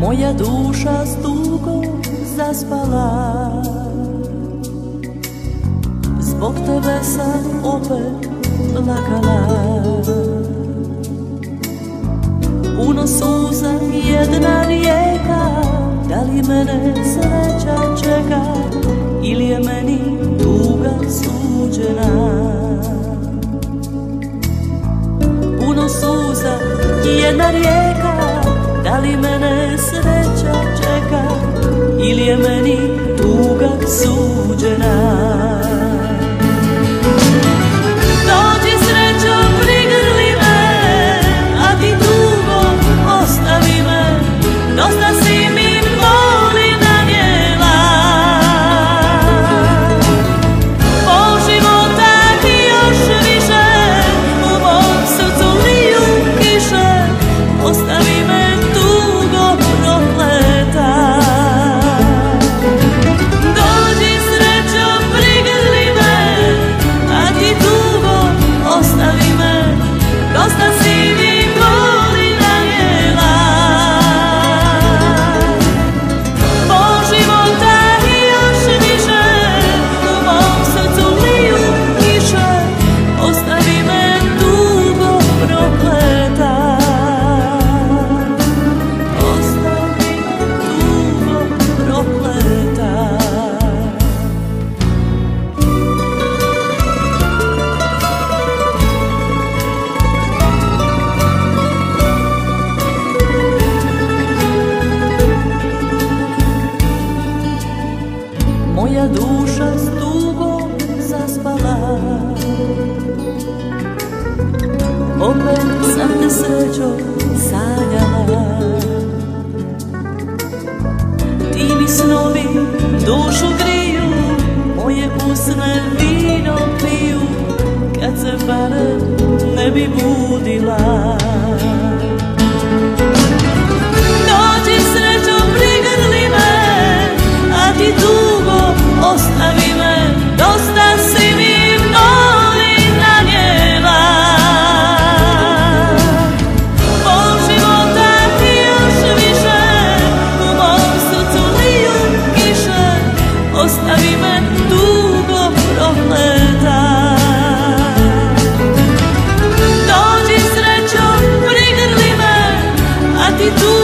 Moja duša s tugom zaspala. Zbog tebe sam opet plakala Puno suza jedna rijeka Da li mene sreća यमनि तूगसूजना srećo sanjala Ti mi snovi dušu griju Moje usne vino piju. Kad se barem ne bi budila tudo